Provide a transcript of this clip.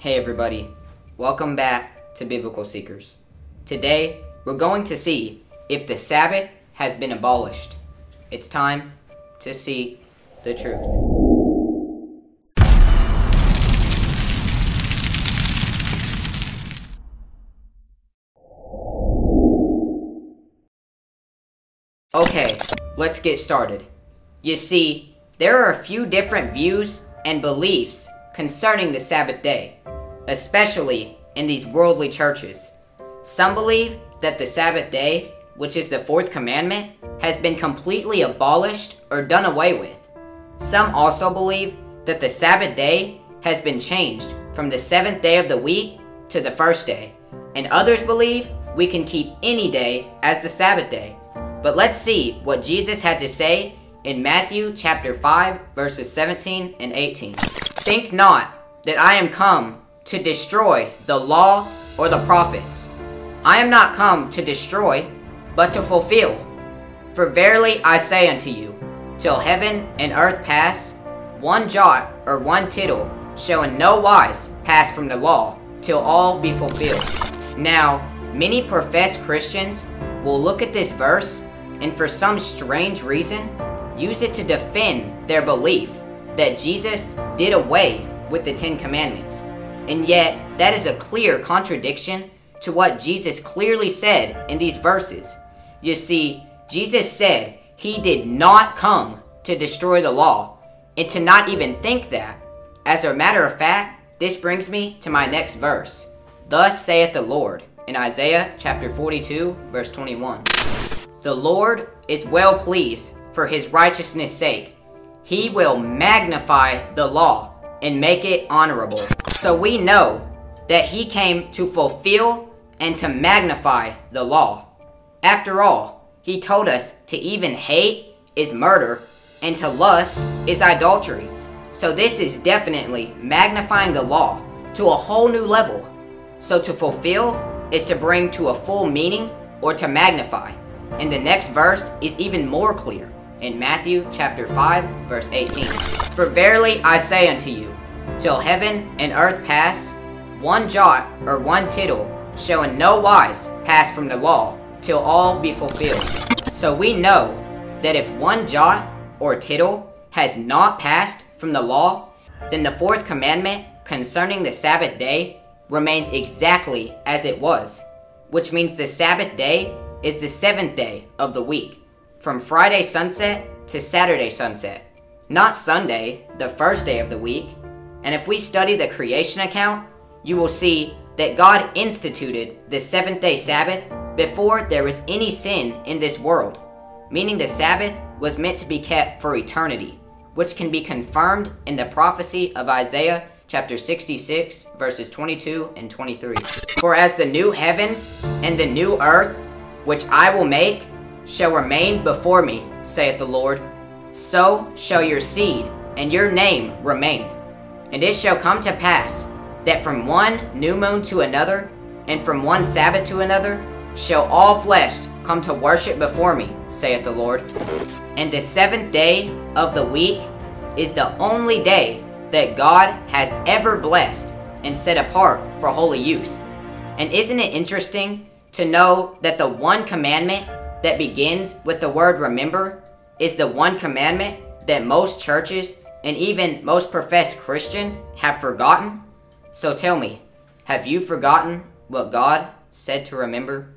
Hey everybody, welcome back to Biblical Seekers. Today, we're going to see if the Sabbath has been abolished. It's time to see the truth. Okay, let's get started. You see, there are a few different views and beliefs concerning the Sabbath day, especially in these worldly churches. Some believe that the Sabbath day, which is the fourth commandment, has been completely abolished or done away with. Some also believe that the Sabbath day has been changed from the seventh day of the week to the first day, and others believe we can keep any day as the Sabbath day. But let's see what Jesus had to say in Matthew chapter 5 verses 17 and 18. Think not that I am come to destroy the law or the prophets. I am not come to destroy, but to fulfill. For verily I say unto you, till heaven and earth pass, one jot or one tittle shall in no wise pass from the law, till all be fulfilled. Now, many professed Christians will look at this verse and for some strange reason use it to defend their belief that Jesus did away with the Ten Commandments. And yet, that is a clear contradiction to what Jesus clearly said in these verses. You see, Jesus said he did not come to destroy the law, and to not even think that. As a matter of fact, this brings me to my next verse. Thus saith the Lord, in Isaiah chapter 42, verse 21. The Lord is well pleased for his righteousness' sake. He will magnify the law and make it honorable. So we know that he came to fulfill and to magnify the law. After all, he told us to even hate is murder and to lust is idolatry. So this is definitely magnifying the law to a whole new level. So to fulfill is to bring to a full meaning or to magnify. And the next verse is even more clear in Matthew chapter 5 verse 18. For verily I say unto you, till heaven and earth pass, one jot or one tittle shall in no wise pass from the law till all be fulfilled. So we know that if one jot or tittle has not passed from the law, then the fourth commandment concerning the Sabbath day remains exactly as it was, which means the Sabbath day is the seventh day of the week, from Friday sunset to Saturday sunset, not Sunday, the first day of the week. And if we study the creation account, you will see that God instituted the seventh day Sabbath before there was any sin in this world, meaning the Sabbath was meant to be kept for eternity, which can be confirmed in the prophecy of Isaiah chapter 66, verses 22 and 23. For as the new heavens and the new earth which I will make, shall remain before me, saith the Lord. So shall your seed and your name remain. And it shall come to pass that from one new moon to another, and from one Sabbath to another, shall all flesh come to worship before me, saith the Lord. And the seventh day of the week is the only day that God has ever blessed and set apart for holy use. And isn't it interesting to know that the one commandment that begins with the word remember is the one commandment that most churches and even most professed Christians have forgotten? So tell me, have you forgotten what God said to remember?